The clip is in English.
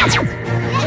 Yeah!